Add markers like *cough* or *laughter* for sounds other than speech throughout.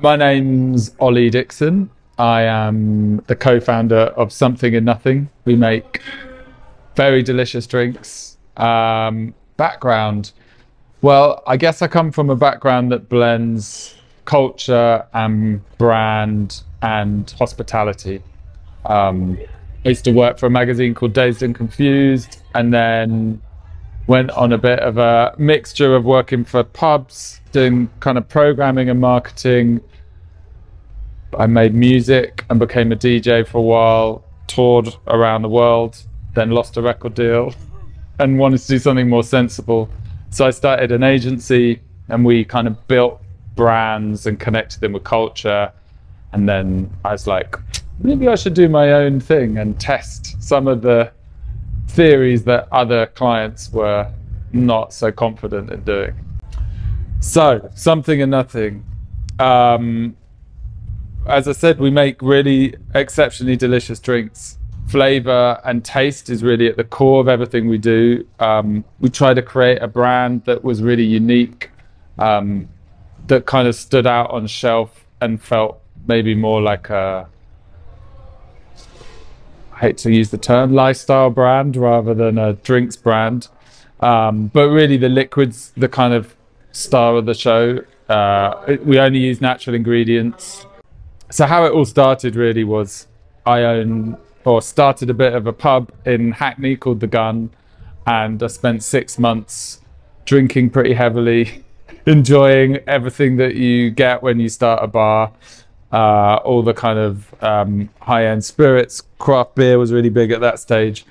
My name's Olly Dixon. I am the co founder of Something and Nothing. We make very delicious drinks. Um, background well, I guess I come from a background that blends culture and brand and hospitality. Um, I used to work for a magazine called Dazed and Confused, and then went on a bit of a mixture of working for pubs, doing kind of programming and marketing. I made music and became a DJ for a while, toured around the world, then lost a record deal, and wanted to do something more sensible. So I started an agency and we kind of built brands and connected them with culture. And then I was like, maybe I should do my own thing and test some of the theories that other clients were not so confident in doing. So, something and nothing. Um, as I said, we make really exceptionally delicious drinks. Flavor and taste is really at the core of everything we do. Um, we try to create a brand that was really unique, um, that kind of stood out on shelf and felt maybe more like a I hate to use the term lifestyle brand rather than a drinks brand. Um, but really, the liquid's the kind of star of the show. Uh, we only use natural ingredients. So, how it all started really was I own or started a bit of a pub in Hackney called The Gun, and I spent six months drinking pretty heavily, *laughs* enjoying everything that you get when you start a bar uh, all the kind of um, high end spirits. Craft beer was really big at that stage.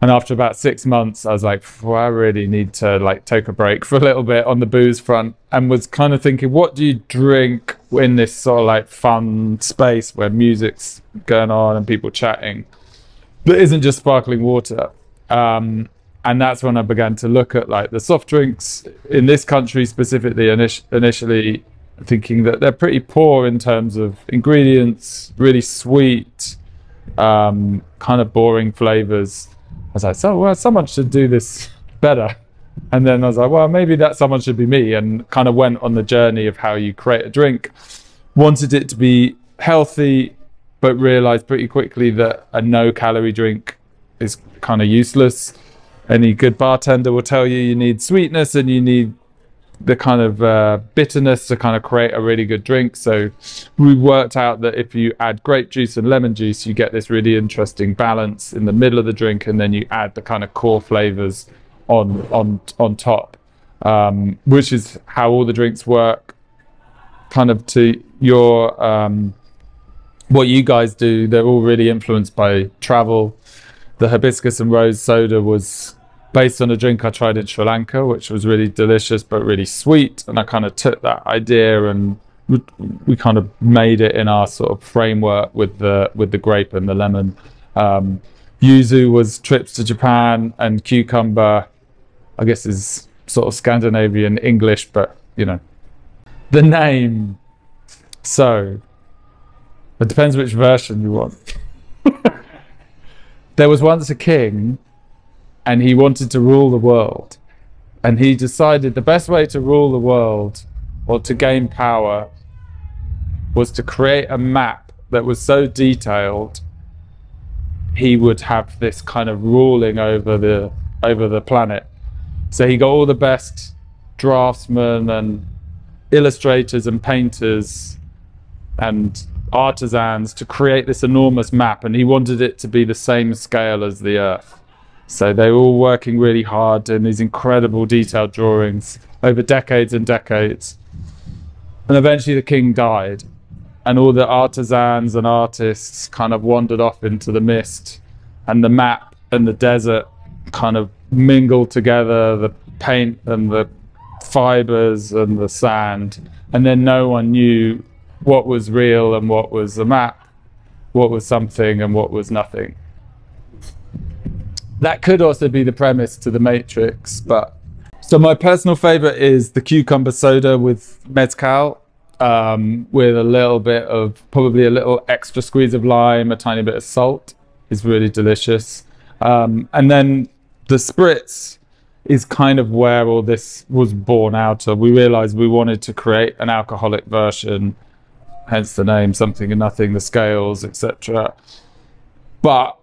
And after about six months, I was like, I really need to like take a break *laughs* for a little bit on the booze front and was kind of thinking, what do you drink in this sort of like fun space where music's going on and people chatting that isn't just sparkling water? Um, and that's when I began to look at like the soft drinks in this country specifically. Init- initially, thinking that they're pretty poor in terms of ingredients, really sweet, um, kind of boring flavors. I was like, so well, someone should do this better. And then I was like, well, maybe that someone should be me, and kind of went on the journey of how you create a drink. Wanted it to be healthy, but realized pretty quickly that a no calorie drink is kind of useless. Any good bartender will tell you you need sweetness and you need the kind of uh, bitterness to kind of create a really good drink. So we worked out that if you add grape juice and lemon juice, you get this really interesting balance in the middle of the drink, and then you add the kind of core flavors on on on top, um, which is how all the drinks work. Kind of to your um, what you guys do, they're all really influenced by travel. The hibiscus and rose soda was based on a drink I tried in Sri Lanka, which was really delicious but really sweet. And I kind of took that idea and we, kind of made it in our sort of framework with the with the grape and the lemon. Um, yuzu was trips to Japan, and cucumber, I guess, is sort of Scandinavian English, but you know, the name. So it depends which version you want. *laughs* there was once a king and he wanted to rule the world. And he decided the best way to rule the world or to gain power was to create a map that was so detailed he would have this kind of ruling over the over the planet. So he got all the best draftsmen and illustrators and painters and artisans to create this enormous map and he wanted it to be the same scale as the earth. So they were all working really hard doing these incredible detailed drawings over decades and decades. And eventually the king died, and all the artisans and artists kind of wandered off into the mist, and the map and the desert kind of mingled together the paint and the fibers and the sand. And then no one knew what was real and what was a map, what was something and what was nothing that could also be the premise to the Matrix, but so my personal favorite is the cucumber soda with mezcal, um, with a little bit of probably a little extra squeeze of lime, a tiny bit of salt. is really delicious, um, and then the spritz is kind of where all this was born out of. We realized we wanted to create an alcoholic version hence the name something and nothing, the scales, etc. But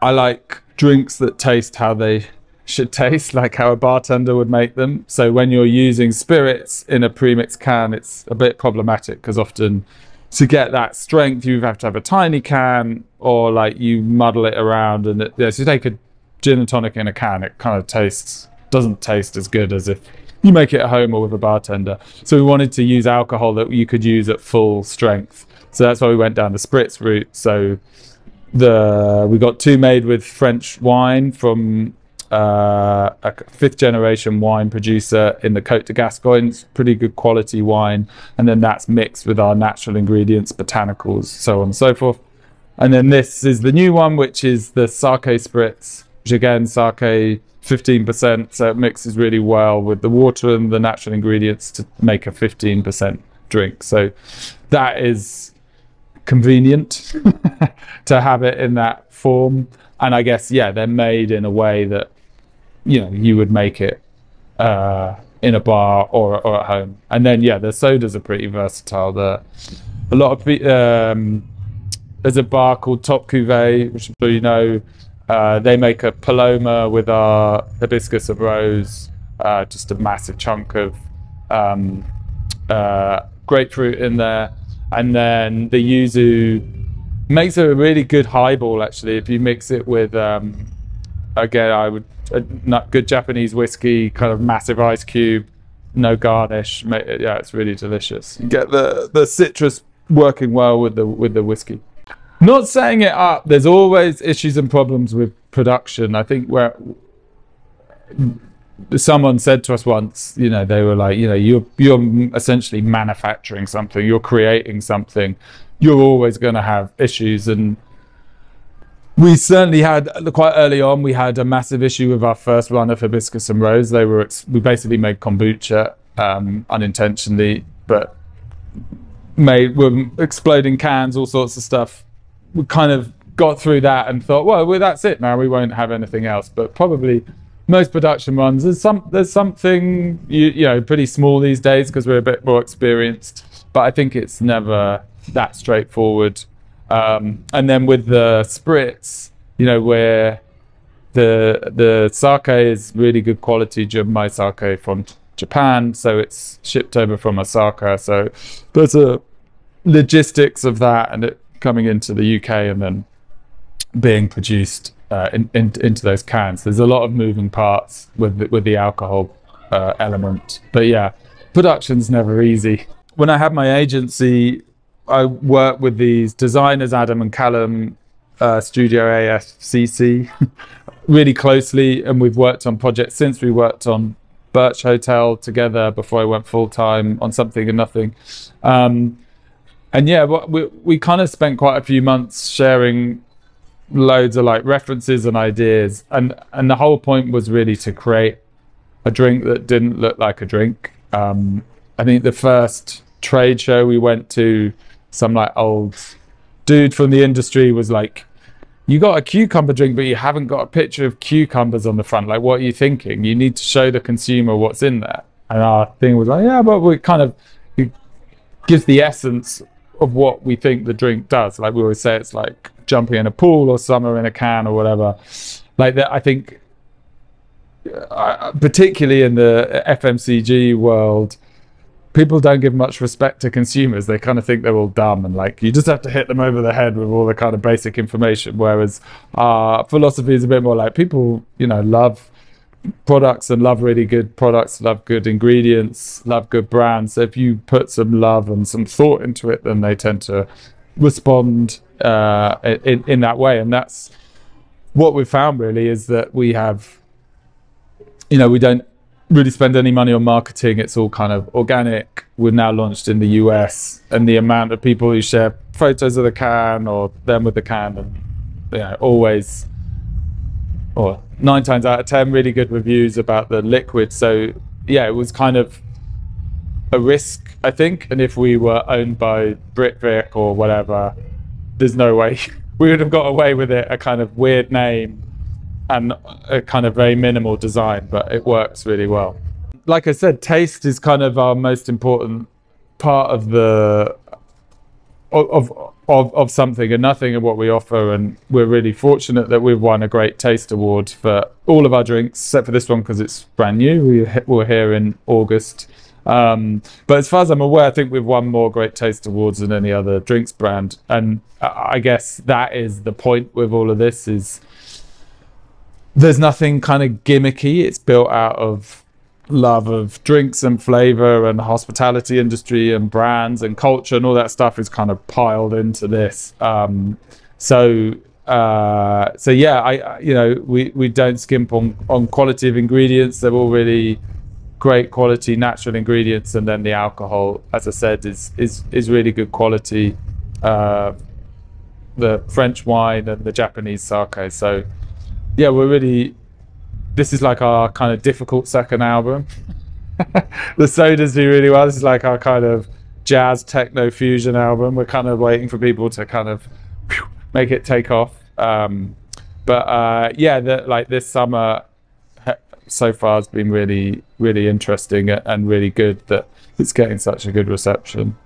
I like drinks that taste how they should taste, *laughs* like how a bartender would make them. So when you're using spirits in a premix can, it's a bit problematic because often to get that strength, you have to have a tiny can or like you muddle it around. And it, yeah, so you take a gin and tonic in a can, it kind of tastes, doesn't taste as good as if you make it at home or with a bartender. So we wanted to use alcohol that you could use at full strength. So that's why we went down the spritz route. So the we got two made with French wine from uh, a fifth generation wine producer in the Côte de Gascogne. It's pretty good quality wine. And then that's mixed with our natural ingredients, botanicals, so on and so forth. And then this is the new one, which is the sake spritz, which again, sake 15%. So it mixes really well with the water and the natural ingredients to make a 15% drink. So that is convenient *laughs* to have it in that form. And I guess, yeah, they're made in a way that you know you would make it uh, in a bar or or at home. And then yeah, the sodas are pretty versatile. The a lot of um, there's a bar called Top Cuvée, which I'm sure you know. Uh, they make a Paloma with our hibiscus of rose, uh, just a massive chunk of um, uh, grapefruit in there, and then the yuzu makes a really good highball. Actually, if you mix it with um, again, I would a good Japanese whiskey, kind of massive ice cube, no garnish. Yeah, it's really delicious. You get the the citrus working well with the with the whiskey. Not saying it up. There's always issues and problems with production. I think where someone said to us once, you know, they were like, you know, you're you're essentially manufacturing something, you're creating something. You're always going to have issues and we certainly had quite early on. We had a massive issue with our first run of hibiscus and rose. They were we basically made kombucha um, unintentionally, but made were exploding cans, all sorts of stuff. We kind of got through that and thought, well, well, that's it now. We won't have anything else. But probably most production runs there's some there's something you, you know pretty small these days because we're a bit more experienced. But I think it's never that straightforward um, and then with the spritz, you know, where the the sake is really good quality Junmai sake from Japan, so it's shipped over from Osaka. So there's a logistics of that and it coming into the UK and then being produced uh, in, in, into those cans. There's a lot of moving parts with the, with the alcohol uh, element, but yeah, production's never easy. When I had my agency, I worked with these designers, Adam and Callum, uh, Studio AFCC, *laughs* really closely, and we've worked on projects since we worked on Birch Hotel together before I went full time on something and nothing. Um, and yeah, we we kind of spent quite a few months sharing loads of like references and ideas, and and the whole point was really to create a drink that didn't look like a drink. Um, I think the first trade show we went to some like old dude from the industry was like, you got a cucumber drink, but you haven't got a picture of cucumbers on the front. Like, what are you thinking? You need to show the consumer what's in there. And our thing was like, yeah, but we kind of gives the essence of what we think the drink does. Like we always say, it's like jumping in a pool or summer in a can or whatever. Like that, I think, uh, particularly in the FMCG world, people don't give much respect to consumers. They kind of think they're all dumb and like you just have to hit them over the head with all the kind of basic information. Whereas our philosophy is a bit more like people, you know, love products and love really good products, love good ingredients, love good brands. So if you put some love and some thought into it, then they tend to respond uh, in in that way. And that's what we've found really is that we have, you know, we don't really spend any money on marketing. It's all kind of organic. We're now launched in the US, and the amount of people who share photos of the can or them with the can, and you know, always, or nine times out of ten, really good reviews about the liquid. So yeah, it was kind of a risk, I think. And if we were owned by Britvic or whatever, there's no way *laughs* we would have got away with it. A kind of weird name and a kind of very minimal design, but it works really well. Like I said, taste is kind of our most important part of the of of of something and nothing of what we offer. And we're really fortunate that we've won a great taste award for all of our drinks, except for this one because it's brand new. We were here in August. Um, but as far as I'm aware, I think we've won more great taste awards than any other drinks brand, and I guess that is the point with all of this: is there's nothing kind of gimmicky. It's built out of love of drinks and flavor and hospitality industry and brands and culture and all that stuff is kind of piled into this. Um, so uh, so yeah, I you know we we don't skimp on on quality of ingredients. They're all really great quality natural ingredients, and then the alcohol, as I said, is is is really good quality. Uh, the French wine and the Japanese sake. So yeah, we're really this is like our kind of difficult second album. *laughs* the sodas do really well. This is like our kind of jazz techno fusion album. We're kind of waiting for people to kind of make it take off. Um, but uh, yeah, the, like this summer so far has been really, really interesting and really good that it's getting such a good reception.